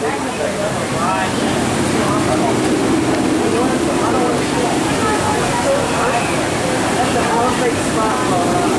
That's a perfect spot for us.